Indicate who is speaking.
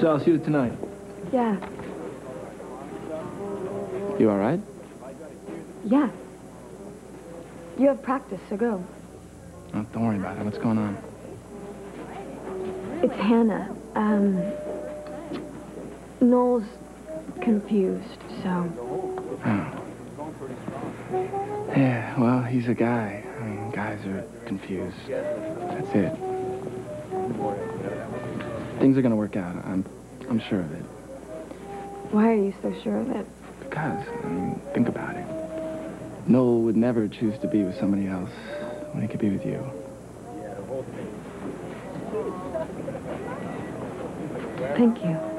Speaker 1: So I'll see you tonight.
Speaker 2: Yeah,
Speaker 1: You all right?
Speaker 2: yeah. You have practice, so go.
Speaker 1: Oh, don't worry about it. What's going on?
Speaker 2: It's Hanna. Um, Noel's confused, so.
Speaker 1: Oh. Yeah, well, he's a guy. I mean, guys are confused. That's it. Things are gonna work out. I'm, I'm sure of it.
Speaker 2: Why are you so sure of it?
Speaker 1: Because, I mean, think about it. Noel would never choose to be with somebody else when he could be with you.
Speaker 2: Thank you.